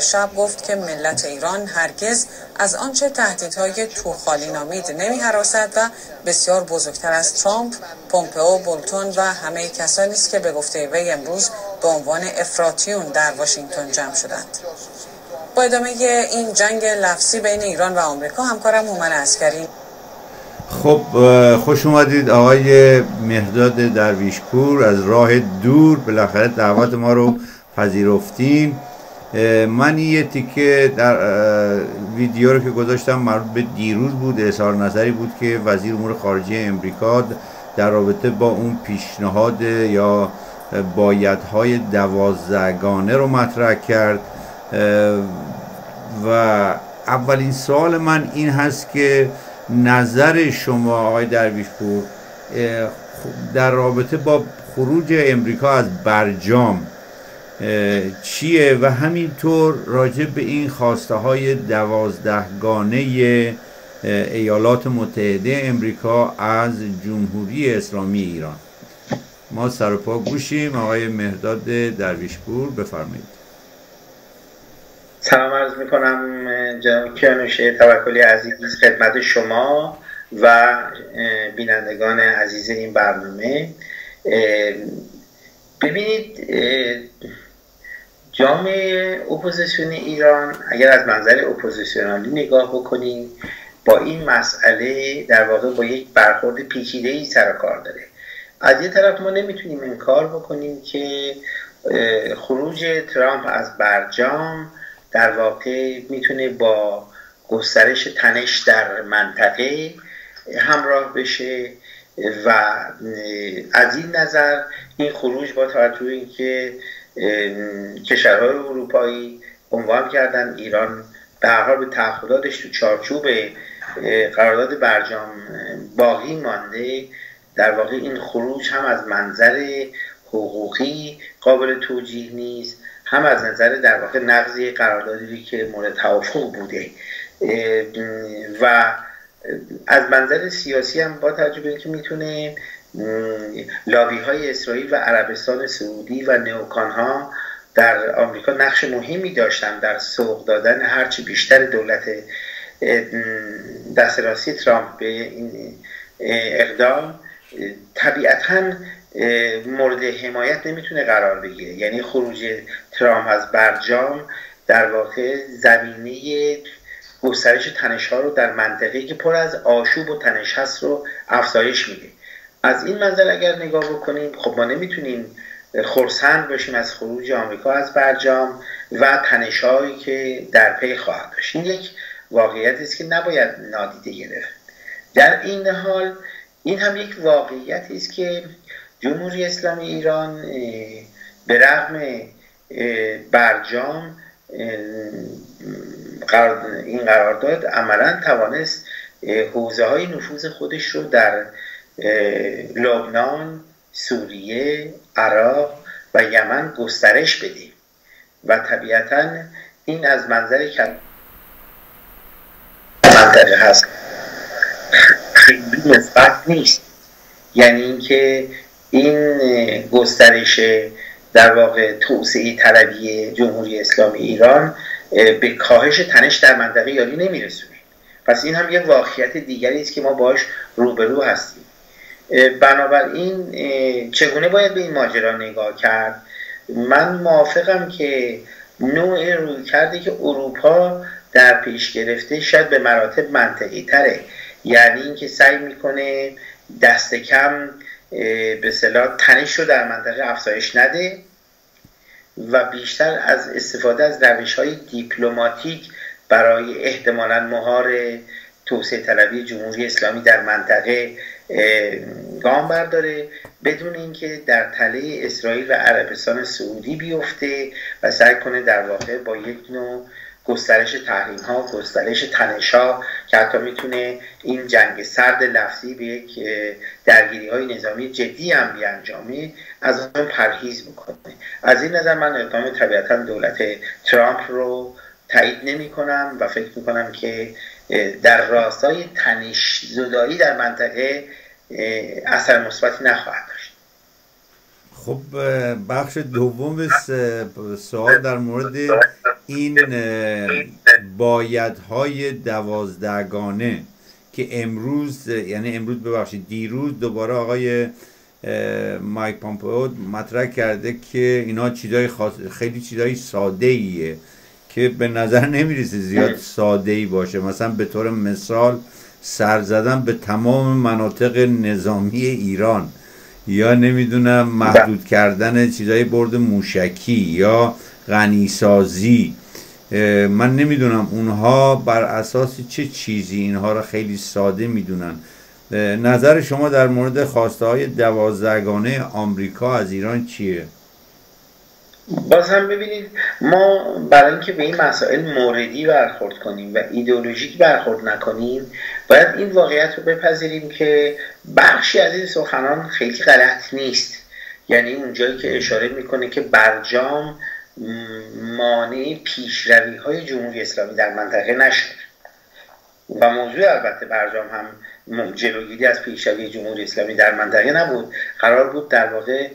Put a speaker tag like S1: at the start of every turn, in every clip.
S1: شب گفت که ملت ایران هرگز از آنچه تهدیدهای توخالی نامید نمی حراست و بسیار بزرگتر از ترامپ، پومپئو، بولتون و همه کسانی است که به گفته وی امروز به عنوان افراتیون در واشنگتن جمع شدند. با ادامه این جنگ لفظی بین ایران و آمریکا همکارم هومن اسکری
S2: خب خوش اومدید آقای مهداد درویشپور از راه دور. بالاخره دعوت ما رو پذیرفتین من یه تیکه در ویدیو رو که گذاشتم مربوط به دیروز بود اظهار نظری بود که وزیر امور خارجه امریکا در رابطه با اون پیشنهاد یا بایدهای دوازدگانه رو مطرح کرد. و اولین سوال من این هست که نظر شما آقای درویشپور در رابطه با خروج امریکا از برجام چیه و همینطور راجع به این خواسته های دوازدهگانه ایالات متحده امریکا از جمهوری اسلامی ایران. ما سر و پا گوشیم. آقای مهداد درویشپور بفرمایید.
S3: سلام عرض می‌کنم جناب کیانوش توکلی عزیز خدمت شما و بینندگان عزیز این برنامه. ببینید جامعه اپوزیسیون ایران اگر از منظر اپوزیسیونالی نگاه بکنیم با این مسئله در واقع با یک برخورد پیچیده ای سر کار داره. از یه طرف ما نمی‌تونیم انکار بکنیم که خروج ترامپ از برجام در واقع می‌تونه با گسترش تنش در منطقه همراه بشه و از این نظر این خروج با توجه اینکه کشورهای اروپایی عنوان کردن. ایران به هر حال به تعهداتش تو چارچوب قرارداد برجام باقی مانده. در واقع این خروج هم از منظر حقوقی قابل توجیه نیست هم از نظر در واقع نقضی قراردادی که مورد توافق بوده. و از منظر سیاسی هم با توجه که می‌تونه لابی های اسرائیل و عربستان سعودی و نیوکان ها در آمریکا نقش مهمی داشتن در سوق دادن هرچی بیشتر دولت دسترسی ترامپ به این اقدام طبیعتا مورد حمایت نمی‌تونه قرار بگیره. یعنی خروج ترامپ از برجام در واقع زمینه گسترش تنش ها رو در منطقه که پر از آشوب و تنش هست رو افزایش میده. از این منظر اگر نگاه بکنیم خب ما نمی‌تونیم خورسند باشیم از خروج آمریکا از برجام و تنشهایی که در پی خواهد داشت. این یک واقعیت است که نباید نادیده گرفت. در این حال این هم یک واقعیتی است که جمهوری اسلامی ایران به رغم برجام این قرارداد عملا توانست حوزه های نفوذ خودش رو در لبنان، سوریه، عراق و یمن گسترش بده. و طبیعتا این از منظر منطقه هست خیلی مثبت نیست. یعنی اینکه این گسترش در واقع توسعه طلبی جمهوری اسلامی ایران به کاهش تنش در منطقه یاری نمیرسونه. پس این هم یک واقعیت دیگری است که ما باش روبرو هستیم. بنابراین چگونه باید به این ماجرا نگاه کرد؟ من موافقم که نوع روی کرده که اروپا در پیش گرفته شاید به مراتب منطقی تره یعنی اینکه سعی می‌کنه دست کم به صلاح تنش رو در منطقه افزایش نده و بیشتر از استفاده از روش های دیپلماتیک برای احتمالا مهار توسعه طلبی جمهوری اسلامی در منطقه گام برداره بدون اینکه در تله اسرائیل و عربستان سعودی بیفته و سعی کنه در واقع با یک نوع گسترش تحریم ها گسترش تنش ها که حتی می‌تونه این جنگ سرد لفظی به یک درگیری های نظامی جدی هم بیانجامه از اون پرهیز می‌کنه از این نظر من اقدام طبیعتا دولت ترامپ رو تایید نمی کنم و فکر می‌کنم که در راستای تنش زدایی در منطقه اثر مثبتی نخواهد داشت.
S2: خب بخش دوم سوال در مورد این بایدهای دوازدهگانه که امروز یعنی امروز ببخشید دیروز دوباره آقای مایک پامپئو مطرح کرده که اینا چیزای خیلی چیزای ساده ایه که به نظر نمی‌رسه زیاد ساده ای باشه. مثلا به طور مثال سر زدن به تمام مناطق نظامی ایران یا نمی‌دونم محدود کردن چیزای برد موشکی یا غنیسازی من نمی‌دونم اونها بر اساس چه چیزی اینها را خیلی ساده می‌دونن. نظر شما در مورد خواسته های دوازدگانه آمریکا از ایران چیه؟
S3: باز هم ببینید ما برای اینکه به این مسائل موردی برخورد کنیم و ایدئولوژیک برخورد نکنیم باید این واقعیت رو بپذیریم که بخشی از این سخنان خیلی غلط نیست. یعنی اونجایی که اشاره می‌کنه که برجام مانع پیشروی های جمهوری اسلامی در منطقه نشد. و موضوع البته برجام هم جلوگیری از پیشروی جمهوری اسلامی در منطقه نبود. قرار بود در واقع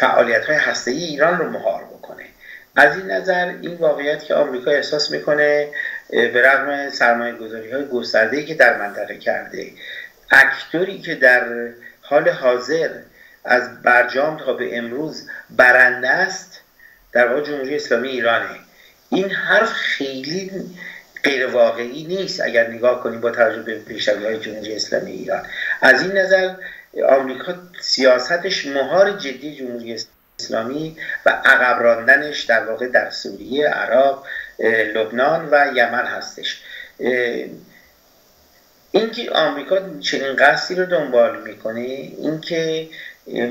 S3: فعالیت های هسته ای ایران رو مهار بکنه. از این نظر این واقعیت که آمریکا احساس می‌کنه به رغم سرمایه گذاری های گسترده که در منطقه کرده اکتوری که در حال حاضر از برجام تا به امروز برنده است در واقع جمهوری اسلامی ایرانه. این حرف خیلی غیر واقعی نیست اگر نگاه کنیم با توجه به پیشروی های جمهوری اسلامی ایران. از این نظر آمریکا سیاستش مهار جدی جمهوری اسلامی و عقب راندنش در واقع در سوریه، عراق، لبنان و یمن هستش. اینکه آمریکا چنین قصدی رو دنبال می‌کنه اینکه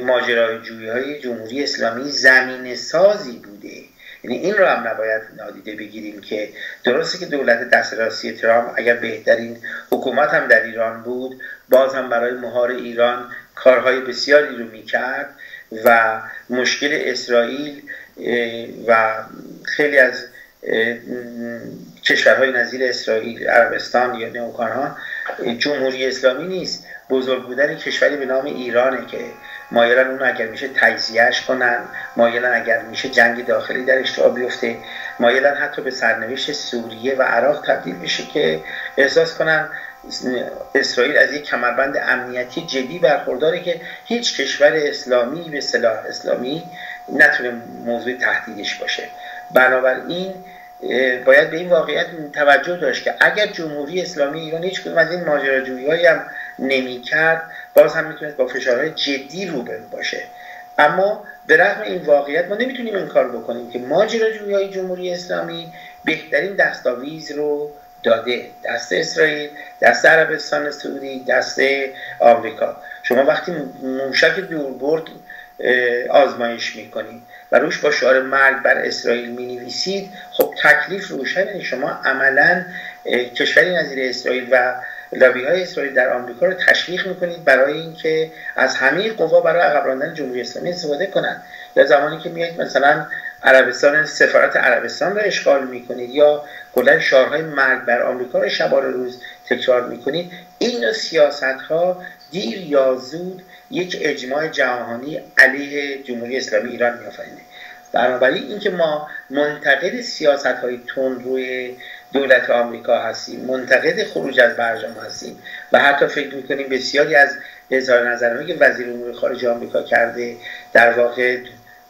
S3: ماجرای جویی های جمهوری اسلامی زمین سازی بوده یعنی این رو هم نباید نادیده بگیریم که درسته که دولت دست راستی ترامپ اگر بهترین حکومت هم در ایران بود باز هم برای مهار ایران کارهای بسیاری رو می‌کرد و مشکل اسرائیل و خیلی از کشورهای نظیر اسرائیل عربستان یا نوکانها جمهوری اسلامی نیست. بزرگ بودن کشوری به نام ایرانه که مایلن اون اگر میشه تجزیهش کنن مایلن اگر میشه جنگ داخلی درش را بیفته. مایلن حتی به سرنوشت سوریه و عراق تبدیل بشه که احساس کنن اسرائیل از یک کمربند امنیتی جدی برخورداره که هیچ کشور اسلامی به صلاح اسلامی نتونه موضوع تهدیدش باشه. بنابراین باید به این واقعیت توجه داشت که اگر جمهوری اسلامی ایران هیچ کدوم از این ماجراجویی هم نمی کرد باز هم می‌تونست با فشارهای جدی روبرو باشه. اما به رغم این واقعیت ما نمی‌تونیم این کار بکنیم که ماجراجویی جمهوری اسلامی بهترین دستاویز رو داده. دست اسرائیل دست عربستان سعودی دست آمریکا. شما وقتی موشک دوربرد آزمایش می‌کنید و روش با شعار مرگ بر اسرائیل می نویسید خب تکلیف روشنه. شما عملا کشوری نظیر اسرائیل و لابی های اسرائیل در آمریکا رو تشویق می‌کنید برای اینکه از همه قوا برای عقب راندن جمهوری اسلامی استفاده کنند. یا زمانی که میایید مثلا عربستان سفارت عربستان رو اشغال می‌کنید یا کلا شعارهای مرگ بر آمریکا رو شبار روز تکرار می‌کنید این سیاست ها دیر یا زود یک اجماع جهانی علیه جمهوری اسلامی ایران میآفرینه. بنابراین اینکه ما منتقد سیاست های تون روی دولت آمریکا هستیم منتقد خروج از برجام هستیم و حتی فکر می‌کنیم بسیاری از اظهار نظرهایی که وزیر امور خارجه آمریکا کرده در واقع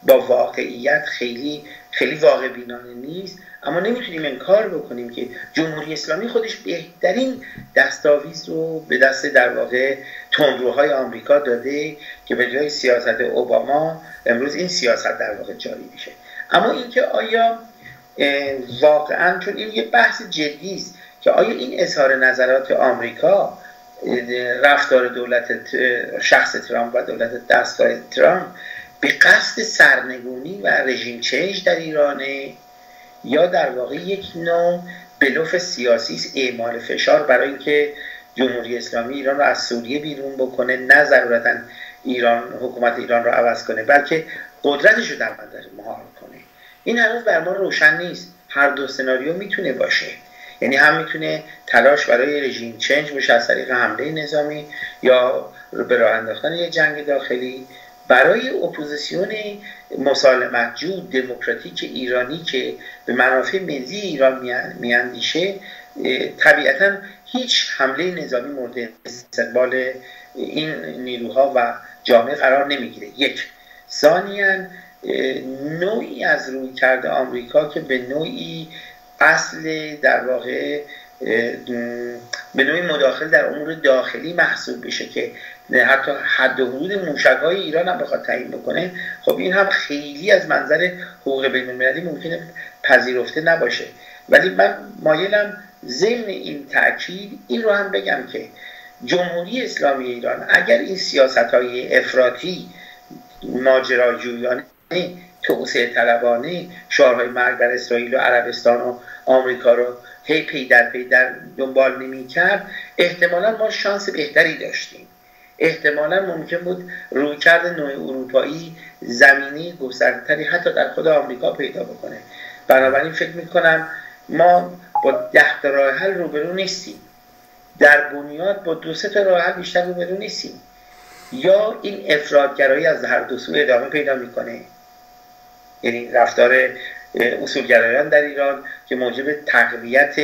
S3: با واقعیت خیلی خیلی واقع بینانه نیست اما نمی‌تونیم انکار بکنیم که جمهوری اسلامی خودش بهترین دستاویز رو به دست در واقع تندروهای آمریکا داده که به جای سیاست اوباما امروز این سیاست در واقع جاری میشه. اما اینکه آیا واقعا چون این یه بحث جدی است که آیا این اظهار نظرات آمریکا رفتار دولت شخص ترامپ و دولت دستگاه ترامپ به قصد سرنگونی و رژیم چنج در ایرانه یا در واقع یک نوع بلوف سیاسی است اعمال فشار برای اینکه جمهوری اسلامی ایران رو از سوریه بیرون بکنه نه ضرورتا ایران حکومت ایران رو عوض کنه بلکه قدرتش رو در منطقه مهار کنه؟ این هنوز بر ما روشن نیست. هر دو سناریو می‌تونه باشه. یعنی هم می‌تونه تلاش برای رژیم چنج باشه از طریق حمله نظامی یا به راه انداختن یه جنگ داخلی. برای اپوزیسیون مسالمتجو دموکراتیک ایرانی که به منافع ملی ایران میاندیشه طبیعتا هیچ حمله نظامی مورد استقبال این نیروها و جامعه قرار نمی‌گیره. یک ثانیا نوعی از روی کرده آمریکا که به نوعی اصل در واقع به نوعی مداخل در امور داخلی محسوب بشه که حتی حد و حدود موشک های ایران هم بخواد تعیین بکنه خب این هم خیلی از منظر حقوق بین المللی ممکنه پذیرفته نباشه. ولی من مایلم ضمن این تاکید این رو هم بگم که جمهوری اسلامی ایران اگر این سیاست های افراطی ماجراجویانه توسعه طلبانه شعارهای مرگ بر اسرائیل و عربستان و آمریکا رو هی پی در پی در دنبال نمی کرد. احتمالا ما شانس بهتری داشتیم. احتمالا ممکن بود رویکرد نوع اروپایی زمینی گستردهتری حتی در خود آمریکا پیدا بکنه. بنابراین فکر می‌کنم ما با ده تا راه حل روبرو نیستیم. در بنیاد با دو سه تا راه حل بیشتر روبرو نیستیم. یا این افرادگرایی از هر دو سو ادامه پیدا می‌کنه. یعنی رفتار اصولگرایان در ایران که موجب تقویت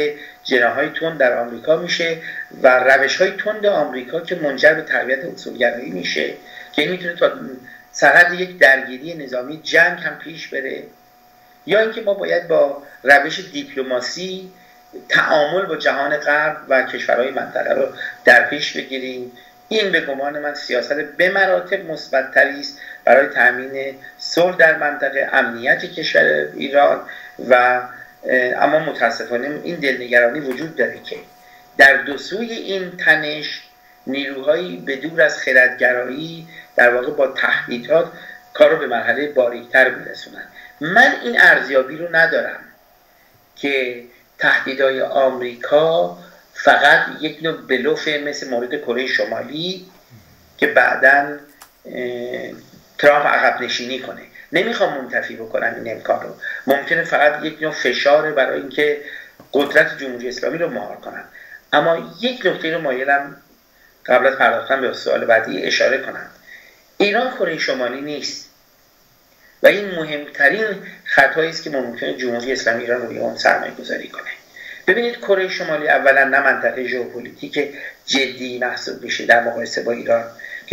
S3: جناهای تند در آمریکا میشه و روش های تند آمریکا که منجر به تقویت اصولگرایی میشه که می‌تونه تا سرحد یک درگیری نظامی جنگ هم پیش بره. یا اینکه ما باید با روش دیپلماسی تعامل با جهان غرب و کشورهای منطقه رو در پیش بگیریم. این به گمان من سیاست به مراتب مثبتتری است برای تامین صلح در منطقه امنیت کشور ایران و اما متاسفانه این دلنگرانی وجود داره که در دو سوی این تنش نیروهایی به دور از خردگرایی در واقع با تهدیدات کار رو به مرحله باریکتر برسونن من این ارزیابی رو ندارم که تهدیدهای آمریکا فقط یک نوع بلوفه مثل مورد کره شمالی که بعدا ترامپ عقب نشینی کنه. نمی‌خوام منتفی بکنم این امکان رو. ممکنه فقط یک نوع فشاره برای اینکه قدرت جمهوری اسلامی رو مهار کنم. اما یک نکته رو مایلم قبل از پرداختن به سوال بعدی اشاره کنم. ایران کره شمالی نیست. و این مهمترین خطایی است که ممکنه جمهوری اسلامی ایران روی اون سرمایه گذاری کنه. ببینید کره شمالی اولا نه منطقه ژئوپلیتیک جدی محسوب میشه در مقایسه با ایران.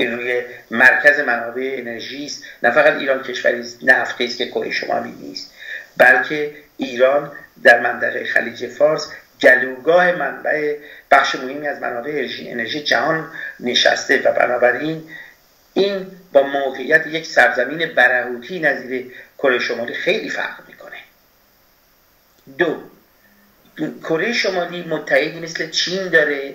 S3: که روی مرکز منابع انرژی است. نه فقط ایران کشوری نفتی است که کره شمالی نیست. بلکه ایران در منطقه خلیج فارس گلوگاه منبع بخش مهمی از منابع انرژی جهان نشسته و بنابراین این با موقعیت یک سرزمین برهوتی نظیر کره شمالی خیلی فرق می‌کنه. دو کره شمالی متحدی مثل چین داره.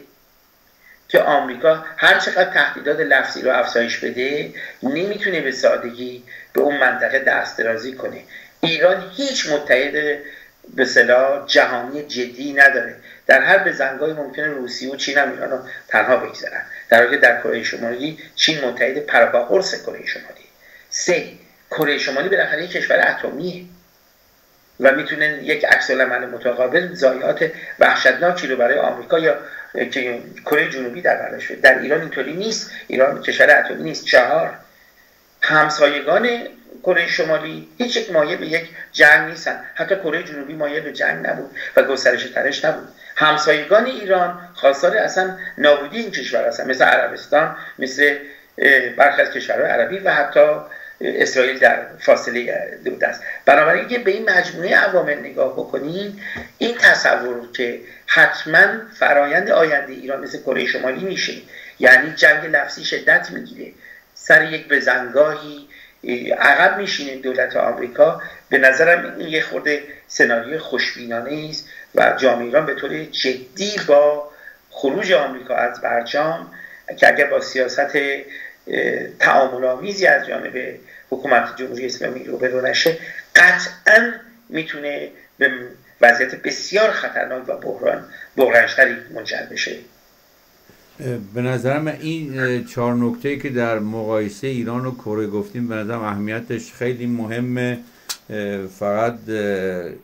S3: که آمریکا هر چقدر تهدیدات لفظی رو افزایش بده نمی‌تونه به سادگی به اون منطقه دست درازی کنه. ایران هیچ متحد به صلاح جهانی جدی نداره. در هر بزنگاهی ممکنه روسیه و چین هم ایران رو تنها بگذارن. در حالی در کره شمالی چین متحد پراپاقرس کره شمالی. سه کره شمالی بالاخره یک کشور اتمیه و می‌تونه یک عکس العمل متقابل ضایعات وحشتناکی رو برای آمریکا یا کره جنوبی در برداشت در ایران اینطوری نیست. ایران کشور اتمی نیست. چهار. همسایگان کره شمالی هیچ یک مایه به یک جنگ نیستن. حتی کره جنوبی مایه به جنگ نبود و گسترش ترش نبود. همسایگان ایران خواستار اصلا نابودی این کشور هستن. مثل عربستان مثل برخی از کشورهای عربی و حتی اسرائیل در فاصله دود است بنابراین که به این مجموعه عوامل نگاه بکنیم این تصور که حتما فرایند آینده ایران مثل کره شمالی میشه یعنی جنگ لفظی شدت می‌گیره. سر یک بزنگاهی عقب میشینه دولت آمریکا. به نظرم این یه خورده سناریو خوشبینانه است و جامعه ایران به طور جدی با خروج آمریکا از برجام که اگر با سیاست تعامل آمیزی از جانب حکومت جمهوری اسلامی رو به نشه قطعا می‌تونه به وضعیت بسیار خطرناک و بحران بحرانشتری منجر بشه.
S2: به نظر من این چهار نکته که در مقایسه ایران و کره گفتیم به نظرم اهمیتش خیلی مهمه. فقط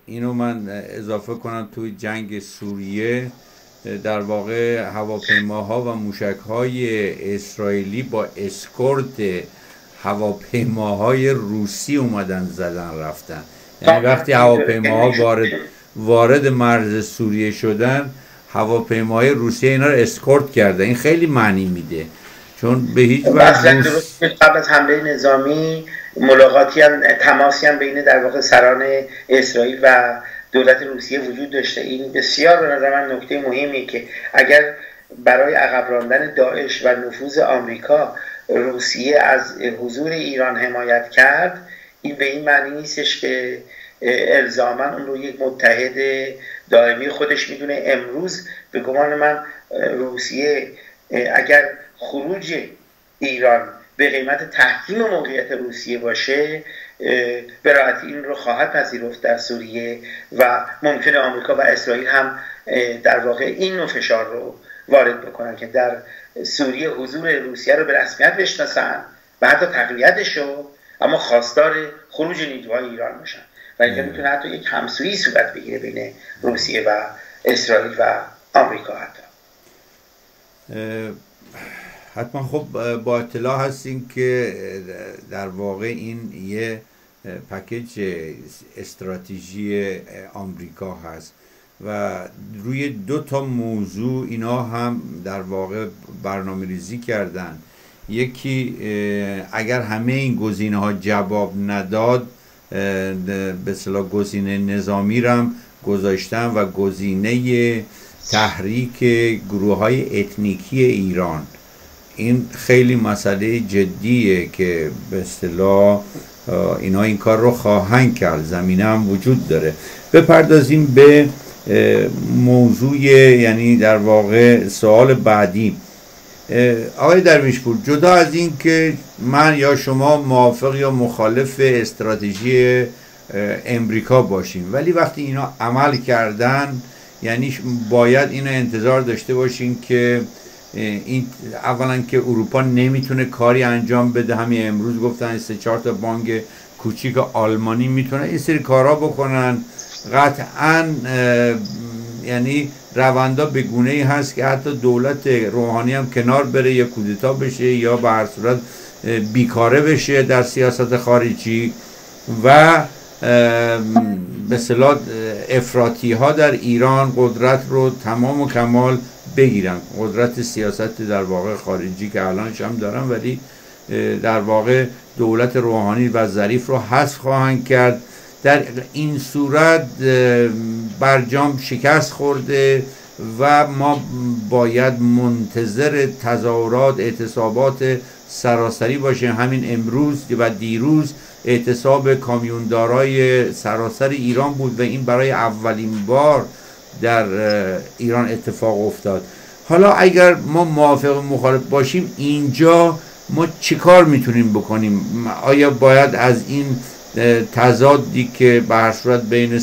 S2: اینو من اضافه کنم توی جنگ سوریه. در واقع هواپیماها و موشکهای اسرائیلی با اسکورت هواپیماهای روسی اومدن زدن رفتن. یعنی وقتی هواپیماها وارد وارد مرز سوریه شدن هواپیماهای روسیه اینا رو اسکورت کرده. این خیلی معنی میده. چون به هیچ وجه
S3: قبل از حمله نظامی ملاقاتی هم تماسی هم بین در واقع سران اسرائیل و دولت روسیه وجود داشته. این بسیار به نظر من نکته مهمیه که اگر برای عقب راندن داعش و نفوذ آمریکا روسیه از حضور ایران حمایت کرد این به این معنی نیستش که الزاما اون رو یک متحد دائمی خودش می‌دونه. امروز به گمان من روسیه اگر خروج ایران به قیمت تحکیم موقعیت روسیه باشه به راحتی این رو خواهد پذیرفت در سوریه و ممکنه آمریکا و اسرائیل هم در واقع این نوع فشار رو وارد بکنن که در سوریه حضور روسیه رو به رسمیت بشناسن و حتی تقویتش رو اما خواستار خروج نیروهای ایران باشن. و اینجا می‌تونه حتی یک همسویی صورت بگیره بین روسیه و اسرائیل و آمریکا حتی.
S2: حتما خب با اطلاع هستیم که در واقع این یه پکیج استراتژی آمریکا هست. و روی دو تا موضوع اینا هم در واقع برنامه ریزی کردن. یکی اگر همه این گزینه ها جواب نداد به صلاح گزینه نظامی رم گذاشتن و گزینه تحریک گروه های اتنیکی ایران. این خیلی مسئله جدیه که به اصطلاح اینا این کار رو خواهند کرد. زمینه هم وجود داره. بپردازیم به موضوع یعنی در واقع سوال بعدی. آقای درویشپور جدا از این که من یا شما موافق یا مخالف استراتژی امریکا باشیم ولی وقتی اینا عمل کردن یعنی باید اینو انتظار داشته باشیم که این اولا که اروپا نمی‌تونه کاری انجام بده. همین امروز گفتن سه چهار تا بانک کوچیک آلمانی می‌تونه این سری کارا بکنن. قطعا یعنی روندا به گونه ای هست که حتی دولت روحانی هم کنار بره یا کودتا بشه یا به هر صورت بیکاره بشه در سیاست خارجی. و به صلاح افراتی ها در ایران قدرت رو تمام و کمال بگیرن قدرت سیاست در واقع خارجی که الانش هم دارن ولی در واقع دولت روحانی و ظریف رو حذف خواهند کرد. در این صورت برجام شکست خورده و ما باید منتظر تظاهرات اعتصابات سراسری باشیم. همین امروز و دیروز اعتصاب کامیوندارای سراسر ایران بود و این برای اولین بار در ایران اتفاق افتاد. حالا اگر ما موافق مخالف باشیم اینجا ما چیکار می‌تونیم بکنیم؟ آیا باید از این تضادی که به صورت بین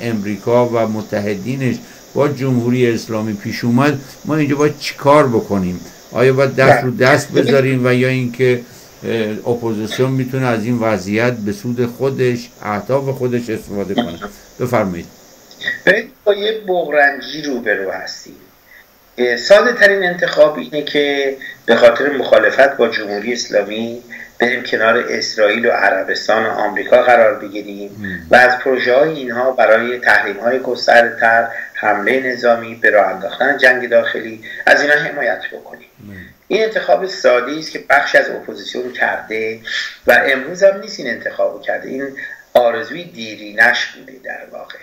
S2: امریکا و متحدینش با جمهوری اسلامی پیش اومد ما اینجا باید چیکار بکنیم؟ آیا باید دست رو دست بذاریم و یا اینکه اپوزیسیون می‌تونه از این وضعیت به سود خودش اهداف خودش استفاده کنه؟ بفرمایید.
S3: با یه بغرنجی روبرو هستیم ساده ترین انتخاب اینه که به خاطر مخالفت با جمهوری اسلامی بریم کنار اسرائیل و عربستان و آمریکا قرار بگیریم و از پروژه های اینها برای تحریم های گسترتر حمله نظامی به راه انداختن جنگ داخلی از اینها حمایت بکنیم. این انتخاب ساده است که بخش از اپوزیسیون کرده و امروز هم نیست این انتخاب کرده. این آرزوی دیرینش بوده در واقع.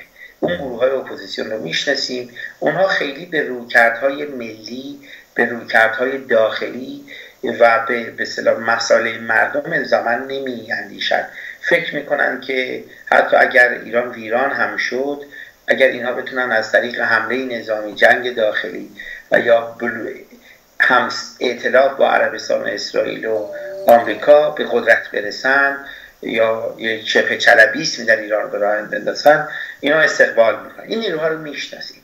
S3: گروه های اپوزیسیون رو می‌شناسیم. اونها خیلی به رویکردهای ملی به رویکردهای داخلی و به به مسائل مردم الزاما نمی اندیشن فکر می‌کنن که حتی اگر ایران ویران هم شد اگر اینها بتونن از طریق حمله نظامی جنگ داخلی و یا هم ائتلاف با عربستان و اسرائیل و آمریکا به قدرت برسن یا یک شبه چلبیسم در ایران به راه بندازن اینا استقبال می‌کنن. این نیروها رو می‌شناسیم.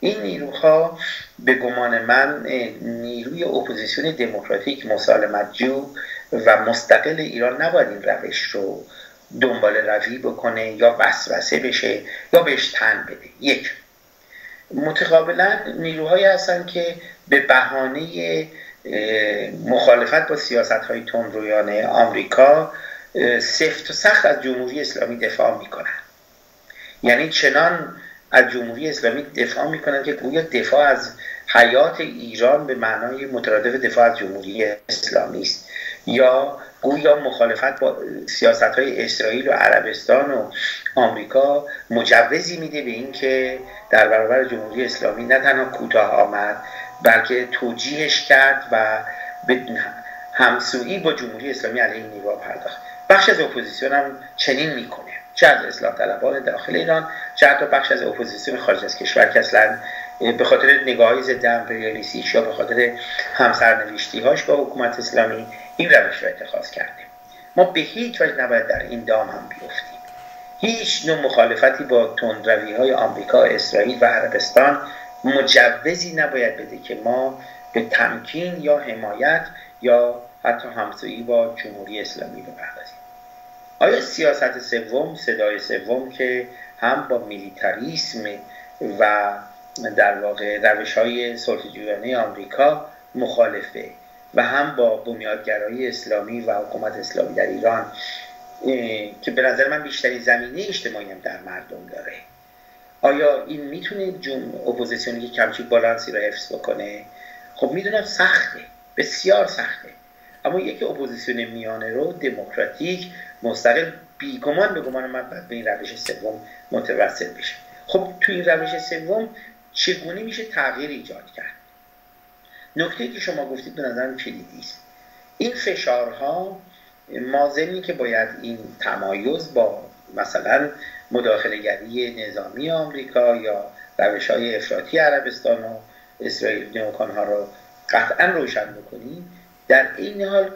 S3: این نیروها به گمان من نیروی اپوزیسیون دموکراتیک مسالمت جو و مستقل ایران نباید این روش رو دنبال روی بکنه یا وسوسه بشه یا بهش تن بده. یک متقابلا نیروهایی هستن که به بهانه مخالفت با سیاست های تندرویانه آمریکا سفت و سخت از جمهوری اسلامی دفاع می‌کنن. یعنی چنان از جمهوری اسلامی دفاع می‌کنن که گویا دفاع از حیات ایران به معنای مترادف دفاع از جمهوری اسلامی است. یا گویا مخالفت با سیاست های اسرائیل و عربستان و آمریکا مجوزی میده به اینکه در برابر جمهوری اسلامی نه تنها کوتاه آمد بلکه توجیهش کرد و به همسویی با جمهوری اسلامی علیه نیوا پرداخت. بخش از اپوزیسیون هم چنین می‌کنه. چه از اصلاح طلبان داخل ایران چه حتی بخش از اپوزیسیون خارج از کشور که اصلا به خاطر نگاه های ضد امپریالیستیش یا به خاطر همسرنوشتی هاش با حکومت اسلامی این روش را اتخاذ کرده ما به هیچ وجه نباید در این دام هم بیفتیم. هیچ نوع مخالفتی با تندروی های آمریکا، اسرائیل و عربستان مجوزی نباید بده که ما به تمکین یا حمایت یا حتی همسویی با جمهوری اسلامی بپردازیم. آیا سیاست سوم صدای سوم که هم با میلیتاریسم و در واقع روش های سلطجویانه آمریکا مخالفه و هم با بنیادگرایی اسلامی و حکومت اسلامی در ایران که به نظر من بیشتری زمینه اجتماعی هم در مردم داره. آیا این می‌تونه چون اپوزیسیونی که همچین بالانسی رو حفظ بکنه؟ خب می‌دونم سخته بسیار سخته. اما یک اپوزیسیون میانه رو دموکراتیک مستقل بیگمان به گمان من باید به این روش سوم متوسل بشه. خب تو این روش سوم چگونه میشه تغییر ایجاد کرد؟ نکته که شما گفتید به نظرم کلیدی است. این فشارها مازنی که باید این تمایز با مثلا مداخلگری نظامی آمریکا یا روش های افراطی عربستان و اسرائیل نیوکان ها رو قطعا روشن بکنیم در این حال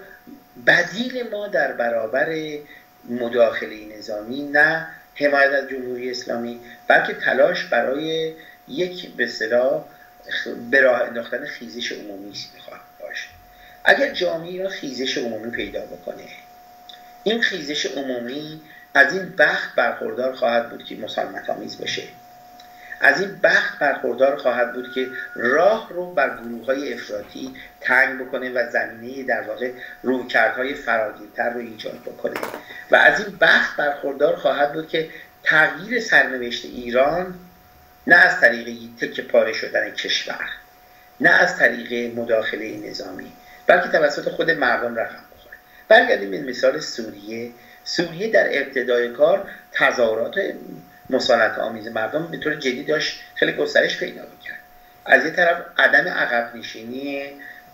S3: بدیل ما در برابر مداخله نظامی نه حمایت از جمهوری اسلامی بلکه تلاش برای یک به صلاح به راه انداختن خیزش عمومی می‌خواد باشه. اگر جامعه را خیزش عمومی پیدا بکنه این خیزش عمومی از این بخت برخوردار خواهد بود که مسالمت آمیز باشه از این بخت برخوردار خواهد بود که راه رو بر گروه های افراطی تنگ بکنه و زمینه در واقع رویکردهای فراگیرتر رو ایجاد بکنه. و از این بخت برخوردار خواهد بود که تغییر سرنوشت ایران نه از طریق تک پاره شدن کشور نه از طریق مداخله نظامی بلکه توسط خود مردم رقم بخوره. برگردیم به مثال سوریه. سوریه در ابتدای کار تظاهرات مسالت آمیز مردم به طور جدی داشت خیلی گسترش پیدا می‌کرد. از یه طرف عدم عقب نشینی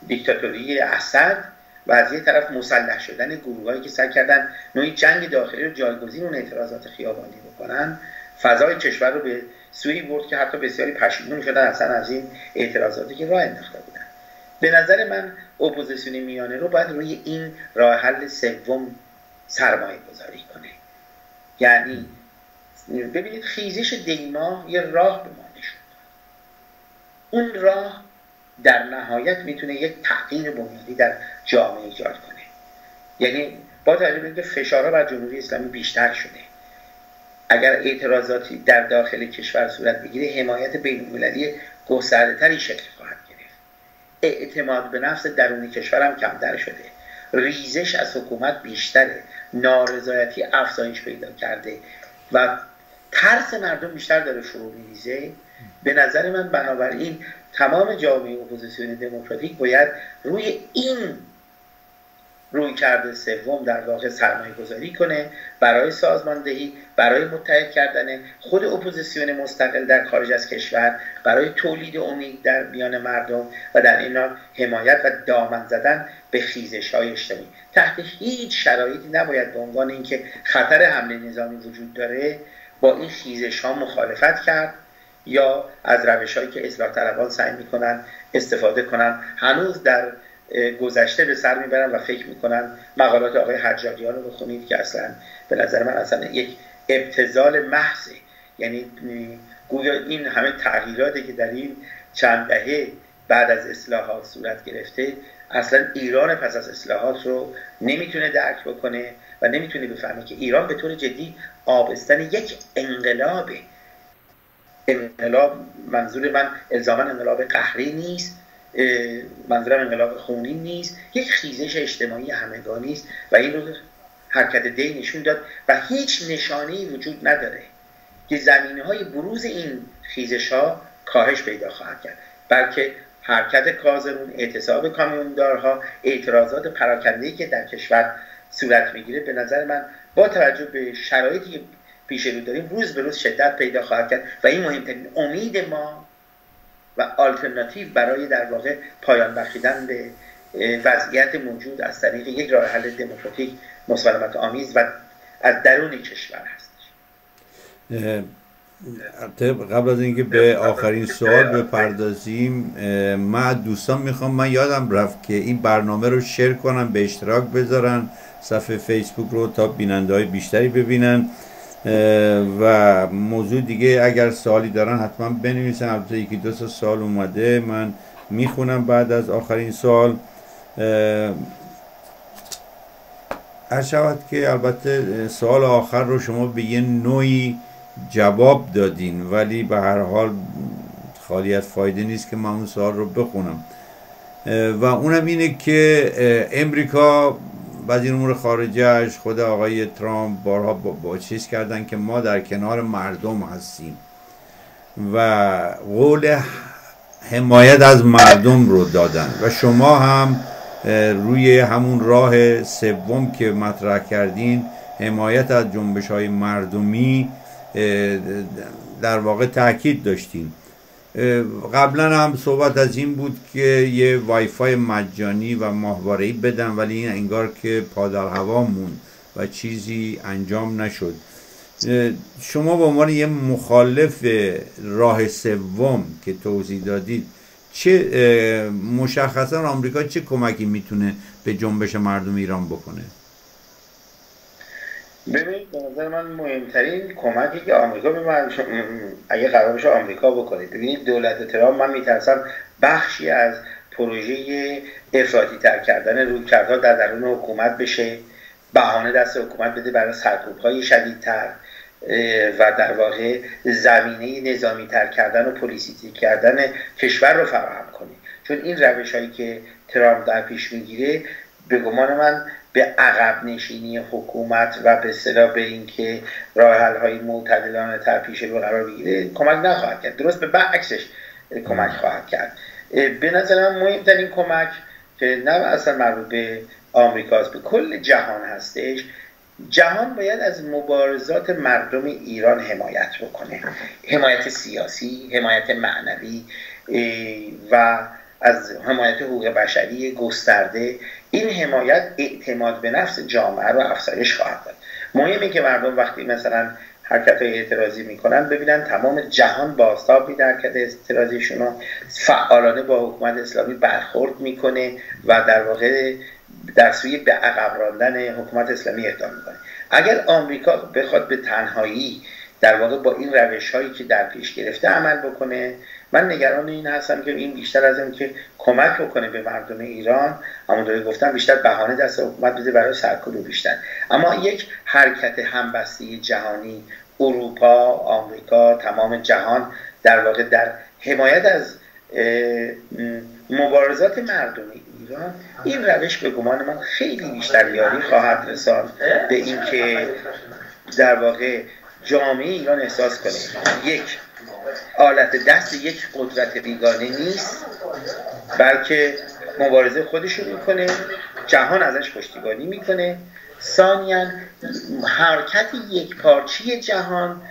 S3: دیکتاتوری اسد و از یه طرف مسلح شدن گروهایی که سعی کردن نوعی جنگ داخلی رو جایگزین اون اعتراضات خیابانی بکنن فضای کشور رو به سوی برد که حتی بسیاری پشیمون شدن اصلا از این اعتراضاتی که راه انداخته بودن. به نظر من اپوزیسیون میانه رو باید روی این راه حل سوم سرمایه گذاری کنه. یعنی ببینید خیزش دیما یه راه به ما نشون اون راه در نهایت می‌تونه یک تغییر بنیادی در جامعه ایجاد کنه. یعنی با توجه به فشارها بر جمهوری اسلامی بیشتر شده اگر اعتراضاتی در داخل کشور صورت بگیره حمایت بین المللی گسترده تری شکل خواهد گرفت. اعتماد به نفس درون کشور هم کمتر شده. ریزش از حکومت بیشتره. نارضایتی افزایش پیدا کرده و ترس مردم بیشتر داره شروع میریزه. به نظر من بنابراین تمام جامعه اپوزیسیون دموکراتیک باید روی این رویکرد سوم در واقع سرمایه گذاری کنه برای سازماندهی برای متحد کردن خود اپوزیسیون مستقل در خارج از کشور برای تولید امید در میان مردم و در این حمایت و دامن زدن به خیزش های اجتماعی. تحت هیچ شرایطی نباید به عنوان اینکه خطر حمله نظامی وجود داره با این خیزش ها مخالفت کرد یا از روش هایی که اصلاح طلبان سعی می‌کنن استفاده کنن. هنوز در گذشته به سر می‌برن و فکر می‌کنن مقالات آقای حجاجیان رو بخونید که اصلا به نظر من اصلا یک ابتزال محضه. یعنی گویا این همه تغییراتی که در این چند دهه بعد از اصلاحات صورت گرفته اصلا ایران پس از اصلاحات رو نمی‌تونه درک بکنه. و نمی‌تونه بفهمه که ایران به طور جدی آبستن یک انقلابه انقلاب منظور من الزاما انقلاب قهری نیست منظورم انقلاب خونی نیست یک خیزش اجتماعی همگانی است و این رو حرکت دی نشون داد و هیچ نشانه وجود نداره که زمینه های بروز این خیزش ها کاهش پیدا خواهد کرد بلکه حرکت کازرون اعتصاب کامیوندارها اعتراضات پراکنده که در کشور صورت می‌گیره. به نظر من با توجه به شرایطی که پیش رو داریم روز به روز شدت پیدا خواهد کرد و این مهمترین امید ما و آلترناتیو برای در واقع پایان بخشیدن به وضعیت موجود از طریق یک راه حل دموکراتیک مسالمت آمیز و از درون کشور هستش
S2: قبل از اینکه به آخرین سوال بپردازیم من دوستان می‌خوام من یادم رفت که این برنامه رو شیر کنم به اشتراک بذارن. صفحه فیسبوک رو تا بیننده های بیشتری ببینن و موضوع دیگه اگر سوالی دارن حتما بنویسن. البته یکی دو سال اومده من می‌خونم بعد از آخرین سوال. هر شود که البته سوال آخر رو شما به یه نوعی جواب دادین ولی به هر حال خالی از فایده نیست که من اون سوال رو بخونم. و اونم اینه که امریکا وزیر امور خارجهش خود آقای ترامپ بارها با, چیز کردن که ما در کنار مردم هستیم و قول حمایت از مردم رو دادن و شما هم روی همون راه سوم که مطرح کردین حمایت از جنبش های مردمی در واقع تاکید داشتیم قبلا هم صحبت از این بود که یه وایفای مجانی و ماهواره‌ای بدن ولی این انگار که پادر هوا موند و چیزی انجام نشد. شما به عنوان یه مخالف راه سوم که توضیح دادید چه مشخصا آمریکا چه کمکی می‌تونه به جنبش مردم ایران بکنه؟
S3: ببینید به نظر من مهمترین کمکی که آمریکا به من اگه قرار آمریکا بکنه. ببینید دولت ترامپ من میترسم بخشی از پروژه افراطی تر کردن روی کردها در درون حکومت بشه بهانه دست حکومت بده برای سرکوب های شدیدتر و در واقع زمینه نظامی تر کردن و پلیسیتی کردن کشور رو فراهم کنه. چون این روش هایی که ترامپ در پیش می‌گیره به گمان من به عقب نشینی حکومت و به صلاح به اینکه راه حل های معتدلانه تر پیش رو قرار بگیره کمک نخواهد کرد. درست به برعکسش کمک خواهد کرد. به نظر من مهمترین کمک که نه اصلا مربوط به آمریکاست به کل جهان هستش. جهان باید از مبارزات مردم ایران حمایت بکنه. حمایت سیاسی حمایت معنوی و از حمایت حقوق بشری گسترده این حمایت اعتماد به نفس جامعه رو افزایش خواهد داد. مهمه که مردم وقتی مثلا حرکت های اعتراضی می‌کنن ببینن تمام جهان باستاب میده حرکت اعتراضیشون رو. فعالانه با حکومت اسلامی برخورد می‌کنه و در واقع در سوی به عقب راندن حکومت اسلامی اقدام می‌کنه. اگر آمریکا بخواد به تنهایی در واقع با این روش هایی که در پیش گرفته عمل بکنه من نگران این هستم که این بیشتر از این که کمک بکنه به مردم ایران همونطوری گفتم بیشتر بهانه دست حکومت بده برای سرکوب بیشتر. اما یک حرکت همبستی جهانی اروپا آمریکا تمام جهان در واقع در حمایت از مبارزات مردمی ایران این روش به گمان من خیلی بیشتر یاری خواهد رساند به اینکه در واقع جامعه ایران احساس کنه. یک آلت دست یک قدرت بیگانه نیست بلکه مبارزه خودش رو می‌کنه جهان ازش پشتیبانی می‌کنه. ثانیا حرکت یک پارچی جهان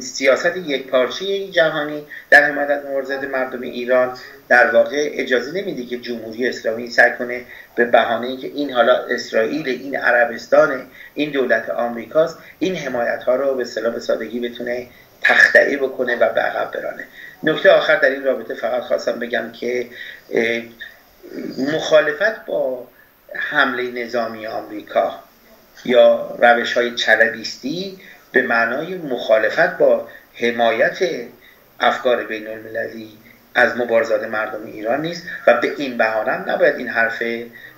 S3: سیاست یک پارچی جهانی در حمایت از مبارزات مردم ایران در واقع اجازه نمیده که جمهوری اسلامی سعی کنه به بهانه اینکه این حالا اسرائیل این عربستان این دولت آمریکاست این حمایت ها رو به صلاح سادگی بتونه تخته بکنه و به عقب برانه. نکته آخر در این رابطه فقط خواستم بگم که مخالفت با حمله نظامی آمریکا یا روش های چلبیستی به معنای مخالفت با حمایت افکار بین المللی از مبارزات مردم ایران نیست و به این بهانه نباید این حرف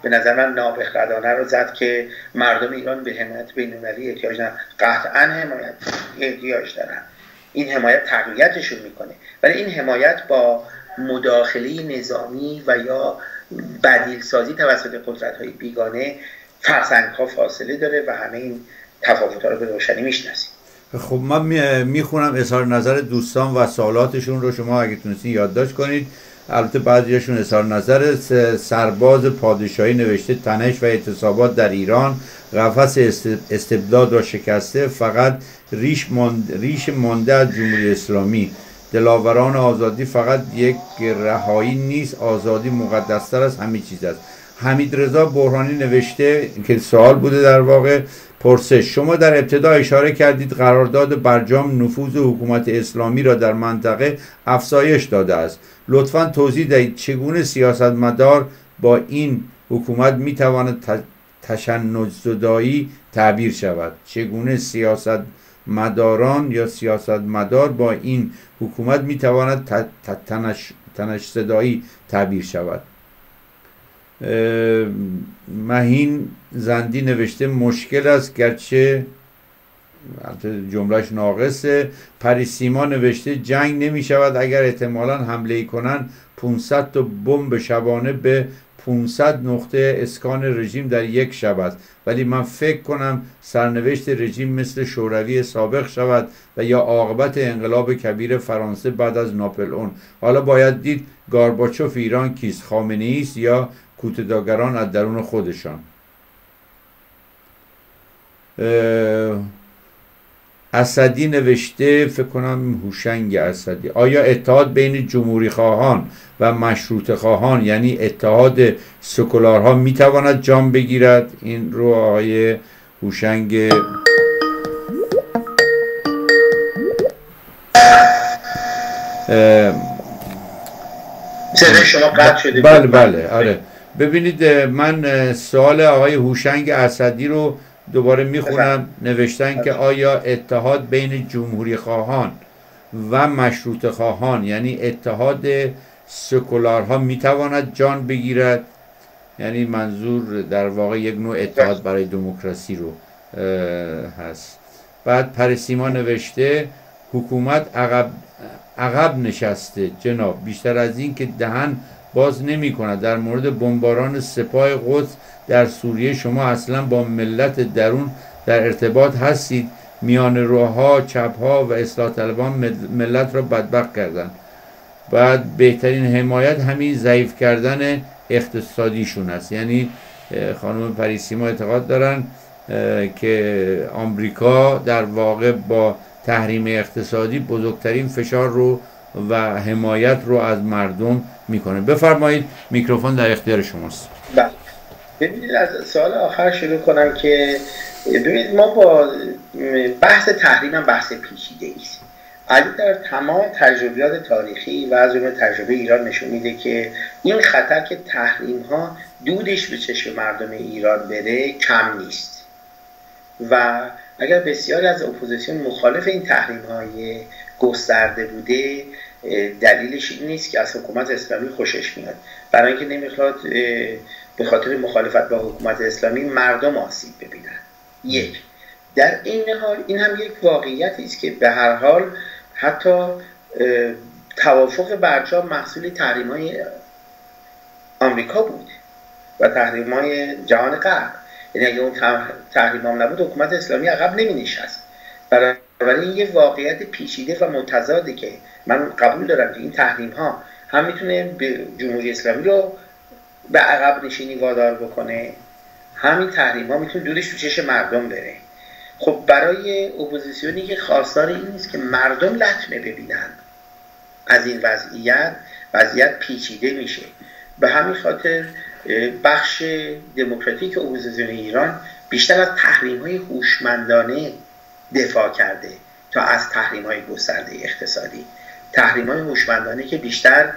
S3: به نظر من نابخردانه رو زد که مردم ایران به حمایت بین المللی احتیاج دارن. قطعا حمایت احتیاج دارن. این حمایت تقویتشون می‌کنه. ولی این حمایت با مداخله نظامی و یا بدیل سازی توسط قدرت های بیگانه فرسنگ ها فاصله داره و همه این تفاوت ها رو به روشنی می‌شناسیم.
S2: خب من می‌خونم اظهار نظر دوستان و سوالاتشون رو شما اگه تونستین یادداشت کنید. البته بعضیشون اظهار نظر سرباز پادشاهی نوشته تنش و اعتصابات در ایران قفس استبداد را شکسته فقط ریش, ریش مانده از جمهوری اسلامی. دلاوران آزادی فقط یک رهایی نیست آزادی مقدستر از همه چیز است. حمید رضا برهانی نوشته که سوال بوده در واقع پرسش شما در ابتدا اشاره کردید قرارداد برجام نفوذ حکومت اسلامی را در منطقه افزایش داده است. لطفا توضیح دهید چگونه سیاستمدار با این حکومت می‌تواند تشنج زدایی تعبیر شود؟ چگونه سیاست مداران یا سیاستمدار با این حکومت می‌تواند تنش, تنش صدایی تعبیر شود؟ مهین زندی نوشته مشکل است گرچه جملهش ناقصه. پریسیما نوشته جنگ نمی شود اگر احتمالا حمله ای کنن. 500 تا بمب شبانه به 500 نقطه اسکان رژیم در یک شب است. ولی من فکر کنم سرنوشت رژیم مثل شوروی سابق شود و یا عاقبت انقلاب کبیر فرانسه بعد از ناپلئون. حالا باید دید گارباچوف ایران کیست خامنه است یا کوتداگران از درون خودشان. اسدی نوشته فکر کنم هوشنگ اسدی. آیا اتحاد بین جمهوری خواهان و مشروط خواهان یعنی اتحاد سکولارها می‌تواند جام بگیرد؟ این رو آقای هوشنگ
S3: شما قطع شده.
S2: بله بله آره. ببینید من سوال آقای هوشنگ اسدی رو دوباره می‌خونم. نوشتن که آیا اتحاد بین جمهوری خواهان و مشروط خواهان یعنی اتحاد سکولارها می‌تواند جان بگیرد؟ یعنی منظور در واقع یک نوع اتحاد برای دموکراسی رو هست. بعد پرسیما نوشته حکومت عقب, عقب نشسته. جناب بیشتر از این که دهن باز نمی کند در مورد بمباران سپاه قدس در سوریه شما اصلا با ملت درون در ارتباط هستید. میان روها چپها و اصلاح طلبان ملت را بدبخت کردند. بعد بهترین حمایت همین ضعیف کردن اقتصادیشون است. یعنی خانم پریسیما اعتقاد دارن که آمریکا در واقع با تحریم اقتصادی بزرگترین فشار رو و حمایت رو از مردم می‌کنه. بفرمایید میکروفون در اختیار شماست.
S3: بله. ببینید از سوال آخر شروع کنم که ببینید ما با بحث تحریم هم بحث پیچیده است. علی در تمام تجربیات تاریخی و از جمله تجربه ایران نشون میده که این خطر که تحریم ها دودش به چشم مردم ایران بره کم نیست. و اگر بسیاری از اپوزیسیون مخالف این تحریم های گسترده بوده دلیلش این نیست که از حکومت اسلامی خوشش میاد. برای اینکه نمی‌خواد به خاطر مخالفت با حکومت اسلامی مردم آسیب ببینن. یک. در این حال این هم یک واقعیتی است که به هر حال حتی توافق برجام محصول تحریم های آمریکا بود و تحریم های جهان غرب. یعنی اگه اون تحریم هم نبود حکومت اسلامی عقب نمی نشست این یه واقعیت پیچیده و متضاده که من قبول دارم که این تحریم ها هم می‌تونه به جمهوری اسلامی رو به عقب نشینی وادار بکنه همین تحریم ها می‌تونه دودش تو چش مردم بره. خب برای اپوزیسیونی که خواستار این نیست که مردم لطمه ببینن. از این وضعیت وضعیت پیچیده میشه. به همین خاطر بخش دموکراتیک اپوزیسیون ایران بیشتر از تحریم های هوشمندانه دفاع کرده تا از تحریم های گسترده اقتصادی. تحریم های هوشمندانه که بیشتر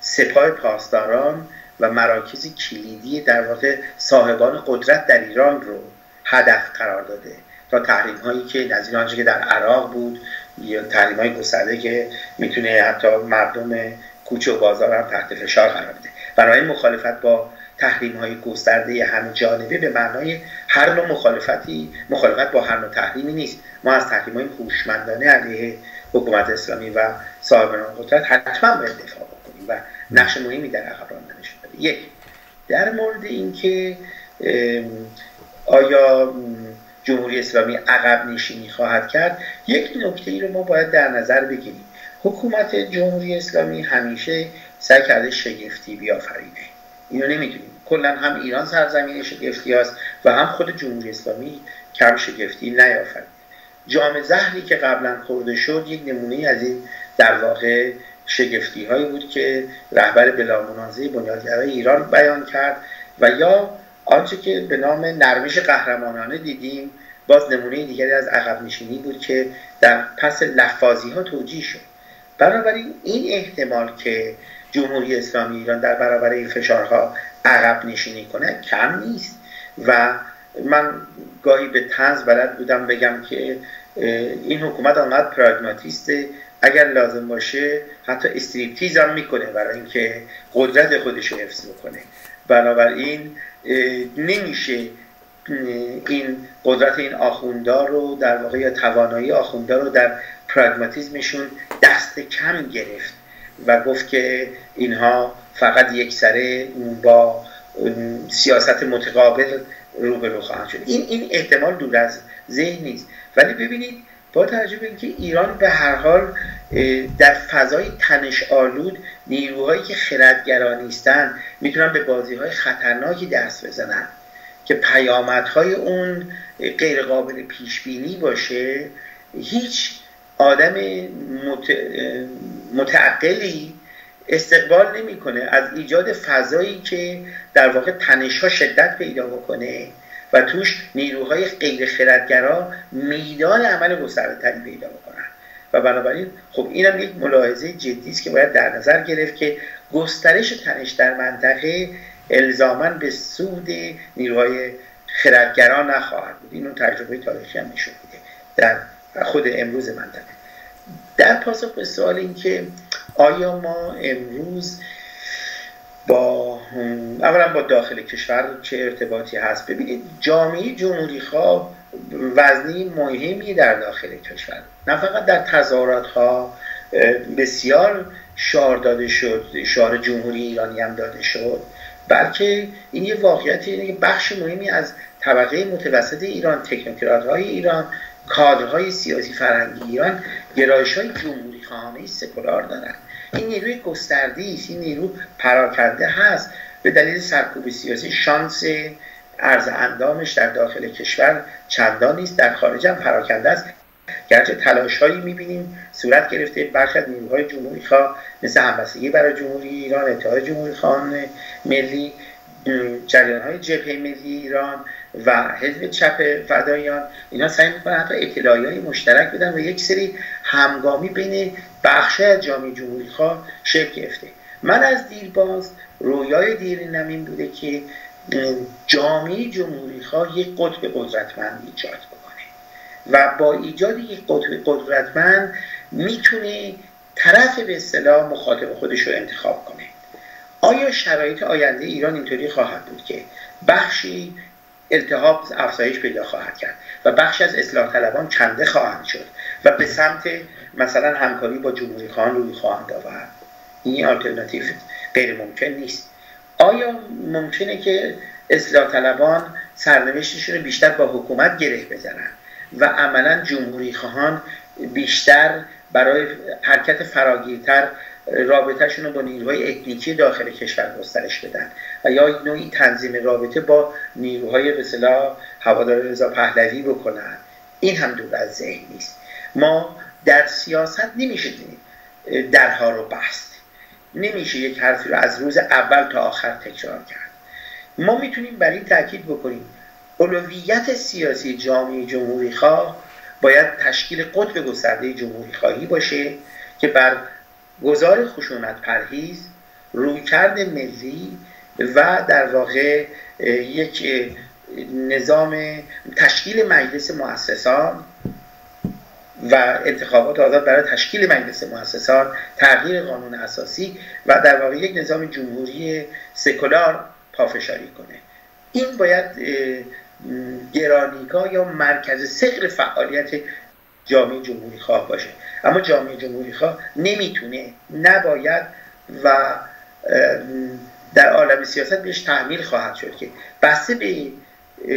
S3: سپاه پاسداران و مراکز کلیدی در واقع صاحبان قدرت در ایران رو هدف قرار داده تا تحریم هایی که نظیر آنچه که در عراق بود یا تحریم های گسترده که می‌تونه حتی مردم کوچه و بازار هم تحت فشار قرار بده. برای مخالفت با تحریم های گسترده همه جانبه به معنای هر نوع مخالفتی مخالفت با هر نوع تحریمی نیست. ما از تحریم های هوشمندانه علیه حکومت اسلامی و صاحبان قدرت حتما باید دفاع و نقش مهمی در عقب راندن شده. یک در مورد اینکه آیا جمهوری اسلامی عقب نشینی خواهد کرد یک نکته ای رو ما باید در نظر بگیریم. حکومت جمهوری اسلامی همیشه سعی کرده شگفتی بیافرینه. اینو نمی‌دونیم. کلا هم ایران سرزمین شگفتی است و هم خود جمهوری اسلامی کم شگفتی نیافرید. جام زهری که قبلا خورده شد یک نمونه از این در واقع شگفتی هایی بود که رهبر بلا منازعه بنیادگرای ایران بیان کرد و یا آنچه که به نام نرمش قهرمانانه دیدیم باز نمونه دیگری از عقب نشینی بود که در پس لفاظی ها توجیه شد. بنابراین این احتمال که جمهوری اسلامی ایران در برابر این فشارها عقب نشینی کنه کم نیست. و من گاهی به تنز بلد بودم بگم که این حکومت آنقدر پراگماتیسته اگر لازم باشه حتی استریپتیز هم می‌کنه برای اینکه قدرت خودش رو حفظ بکنه. بنابراین نمیشه این قدرت این آخوندار رو در واقع یا توانایی آخوندار رو در پراگماتیزمشون دست کم گرفت. و گفت که اینها فقط یک سره با سیاست متقابل روبرو خواهند شد. این این احتمال دور از ذهن نیست. ولی ببینید با توجه به اینکه ایران به هر حال در فضای تنش آلود نیروهایی که خردگران نیستن می‌تونن به بازی های خطرناکی دست بزنن که پیامدهای اون غیر قابل پیش بینی باشه هیچ آدم متعقلی استقبال نمی‌کنه. از ایجاد فضایی که در واقع تنش ها شدت پیدا بکنه و توش نیروهای غیر خردگرا میدان عمل گسترده پیدا بکنن. و بنابراین خب اینم یک ملاحظه جدی است که باید در نظر گرفت که گسترش تنش در منطقه الزاما به سود نیروهای خردگران نخواهد بود. این اون تجربه تاریخی هم نشون میده. در خود امروز منطقه. در پاسخ به سوال این که آیا ما امروز با اولا با داخل کشور چه ارتباطی هست؟ ببینید جامعه جمهوری خواه وزنی مهمی در داخل کشور. نه فقط در تظاهرات ها بسیار شعار داده شد شعار جمهوری ایرانی هم داده شد بلکه این یه واقعیت که بخش مهمی از طبقه متوسط ایران تکنوکرات های ایران کادرهای سیاسی فرهنگی ایران گرایش های جمهوری خواهانه سکولار دارن این نیروی گستردی است این نیرو پراکنده هست. به دلیل سرکوب سیاسی شانس ارز اندامش در داخل کشور چندان نیست در خارج هم پراکنده است. گرچه تلاش هایی می‌بینیم صورت گرفته برخی از نیروهای جمهوری خواه مثل همبستگی برای جمهوری ایران اتحاد جمهوری خواهان ملی جریان های جبهه ملی ایران و حزب چپ فدایان اینا سعی می‌کنن حتی اطلاعی های مشترک بدن و یک سری همگامی بین بخش از جامعه جمهوری خواه شکل گرفته. من از دیرباز رویای دیرینم این بوده که جامعه جمهوری خواه یک قطب قدرتمند ایجاد بکنه و با ایجاد یک قطب قدرتمند می‌تونه طرف به اصطلاح مخاطب خودش رو انتخاب کنه. آیا شرایط آینده ایران اینطوری خواهد بود که بخشی التحاب افزایش پیدا خواهد کرد و بخش از اصلاح طلبان کنده خواهند شد و به سمت مثلا همکاری با جمهوری خواهان روی خواهند آورد این آلترناتیو غیر ممکن نیست. آیا ممکنه که اصلاح طلبان سرنوشتشون رو بیشتر با حکومت گره بزنن و عملا جمهوری خواهان بیشتر برای حرکت فراگیرتر رابطهشون رو با نیروهای اکنیکی داخل کشور گسترش بدن. و یا نوعی تنظیم رابطه با نیروهای به صلاح هوادار رضا پهلوی بکنن. این هم دور از ذهن نیست. ما در سیاست نمیشه درها رو بست. نمیشه یک حرفی رو از روز اول تا آخر تکرار کرد. ما می‌تونیم بر این تاکید بکنیم. اولویت سیاسی جامعه جمهوری خواه باید تشکیل قطب گسترده جمهوری خواهی باشه که بر گذار خشونت پرهیز رویکرد ملی و در واقع یک نظام تشکیل مجلس مؤسسان و انتخابات آزاد برای تشکیل مجلس مؤسسان تغییر قانون اساسی و در واقع یک نظام جمهوری سکولار پافشاری کنه. این باید گرانیگاه یا مرکز سقر فعالیت جامعه جمهوری خواه باشه. اما جامعه جمهوری خواه نمی‌تونه نباید و در عالم سیاست بهش تحمیل خواهد شد که بسته به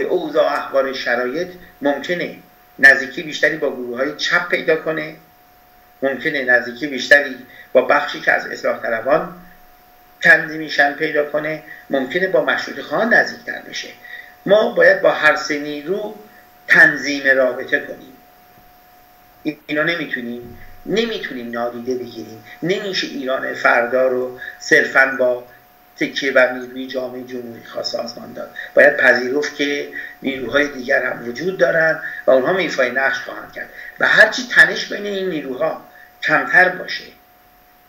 S3: اوضاع احوال شرایط ممکنه نزدیکی بیشتری با گروه های چپ پیدا کنه ممکنه نزدیکی بیشتری با بخشی که از اصلاح طلبان کندی میشن پیدا کنه ممکنه با مشروط خواهان نزدیکتر بشه. ما باید با هر سه نیرو تنظیم رابطه کنیم. اینا نمی‌تونیم نمی‌تونیم نادیده بگیریم. نمیشه ایران فردا رو صرفا با تکیه بر نیروی جامعه جمهوری خاص سازمان داد. باید پذیرفت که نیروهای دیگر هم وجود دارند و اونها میفای نقش خواهند کرد. و هرچی تنش بین این نیروها کمتر باشه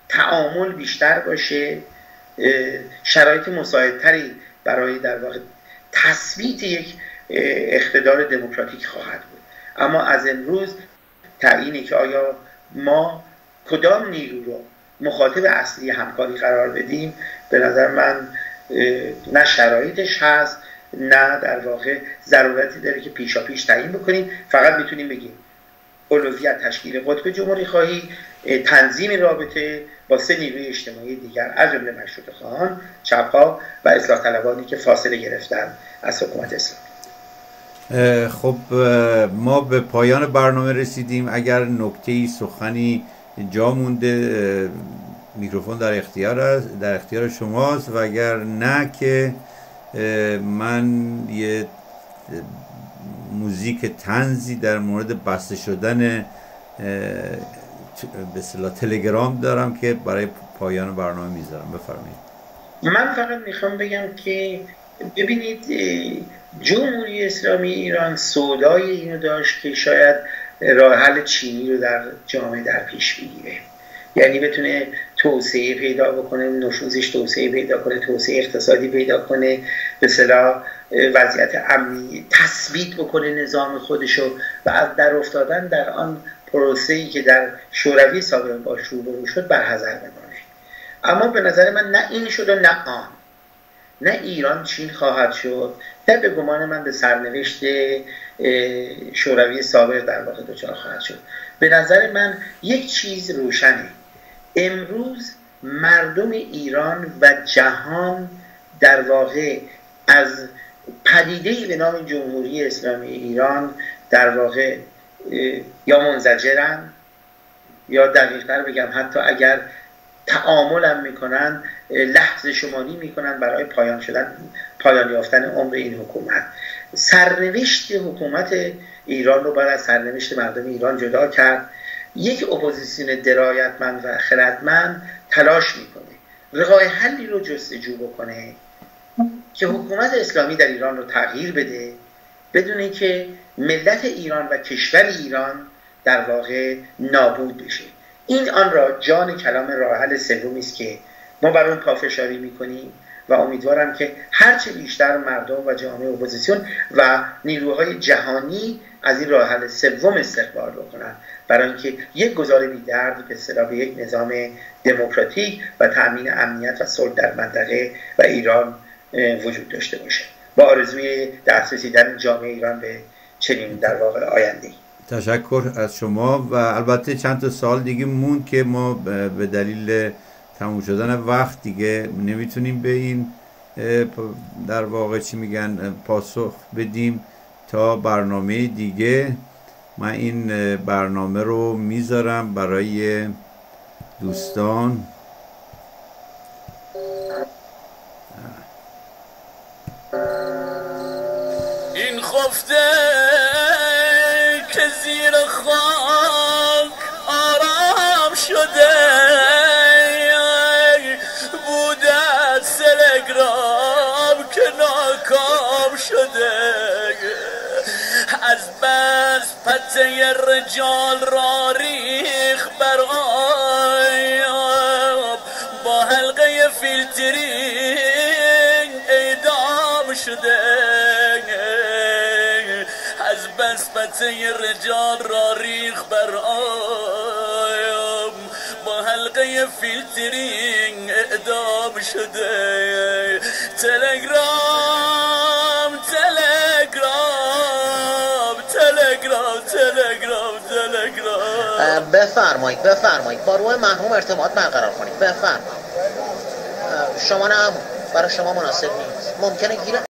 S3: تعامل بیشتر باشه شرایط مساعدتری برای در واقع تثبیت یک اقتدار دموکراتیک خواهد بود. اما از امروز تعیینه که آیا ما کدام نیرو رو مخاطب اصلی همکاری قرار بدیم؟ به نظر من نه شرایطش هست نه در واقع ضرورتی داره که پیشا پیش تعیین بکنیم. فقط می‌تونیم بگیم اولویت تشکیل قطب جمهوری خواهی تنظیم رابطه با سه نیروی اجتماعی دیگر از جمله مشروط خواهان چپها و اصلاح طلبانی که فاصله گرفتن از حکومت اسلامی.
S2: خب ما به پایان برنامه رسیدیم. اگر نکته سخنی جا مونده میکروفون در اختیار است در اختیار شماست. و اگر نه که من یه موزیک تنزی در مورد بسته شدن به اصطلاح تلگرام دارم که برای پایان برنامه می‌ذارم. بفرمایید.
S3: من فقط می‌خوام بگم که ببینید جمهوری اسلامی ایران سودای اینو داشت که شاید راه حل چینی رو در جامعه در پیش بگیره. یعنی بتونه توسعه پیدا بکنه نفوذش توسعه پیدا کنه توسعه اقتصادی پیدا کنه به صلاح وضعیت امنی تثبیت بکنه نظام خودشو و از در افتادن در آن پروسه ای که در شوروی سابق با روبرو شد برحضر بمانه. اما به نظر من نه این شد و نه آن. نه ایران چین خواهد شد. نه به گمان من به سرنوشت شوروی سابق در واقع دچار خواهد شد. به نظر من یک چیز روشنه. امروز مردم ایران و جهان در واقع از پدیده به نام جمهوری اسلامی ایران در واقع یا منزجرن یا دقیقتر بگم حتی اگر تعاملم می‌کنن لحظه شماری می‌کنن برای پایان شدن پایان یافتن عمر این حکومت. سرنوشت حکومت ایران رو باید از سرنوشت مردم ایران جدا کرد. یک اپوزیسیون درایتمند و خردمند تلاش می‌کنه رقای حلی رو جستجو بکنه که حکومت اسلامی در ایران رو تغییر بده بدون که ملت ایران و کشور ایران در واقع نابود بشه. این آن را جان کلام راه حل سومی است که ما بر اون پافشاری می‌کنیم و امیدوارم که هرچه بیشتر مردم و جامعه اپوزیسیون و نیروهای جهانی از این راه حل سوم استقبال بکنن برای اینکه یک گذار بی درد به اصطلاح یک نظام دموکراتیک و تامین امنیت و صلح در منطقه و ایران وجود داشته باشه. با آرزوی دسترسی در جامعه ایران به چنین در واقع آینده.
S2: تشکر از شما و البته چند تا سال دیگه مون که ما به دلیل تموم شدن وقت دیگه نمی‌تونیم به این در واقع چی میگن پاسخ بدیم تا برنامه دیگه. من این برنامه رو می‌ذارم برای دوستان.
S4: این خفته که زیر خاک آرام شده بوده سلگرام که ناکام شده از بس پته رجال را ریخ بر آب. با حلقه فیلتری اعدام شده بس پته رجال را ریخ بر آب با حلقه فیلترینگ اعدام شده. تلگرام تلگرام تلگرام تلگرام تلگرام.
S5: بفرمایید بفرمایید. با روی مرحوم ارتباط برقرار کنید. بفرمایید. شما نه برای شما مناسب نیست. ممکنه گیر